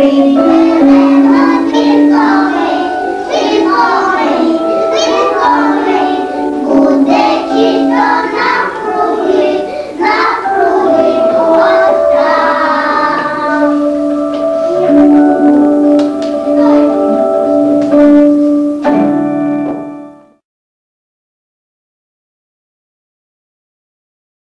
everywhere.